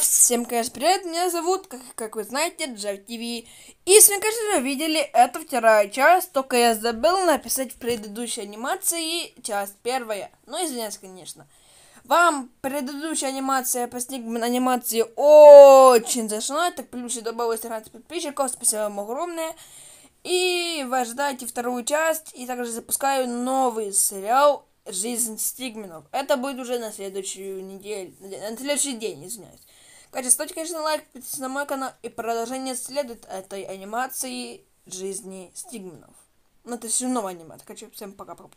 Всем, конечно, привет, меня зовут, как, как вы знаете, Джав ТВ. И если вы, конечно, видели, это вторая часть, только я забыл написать в предыдущей анимации часть первая. Ну, извиняюсь, конечно. Вам предыдущая анимация по Стигман анимации очень зашла, так плюс и добавилось 13 подписчиков, спасибо вам огромное. И вы ожидаете вторую часть, и также запускаю новый сериал «Жизнь Стигменов». Это будет уже на следующую неделю, на следующий день, извиняюсь. Короче, ставьте, конечно, лайк, подписывайтесь на мой канал, и продолжение следует этой анимации жизни Стигменов. Ну, это все новая анимация. Короче, всем пока-пока.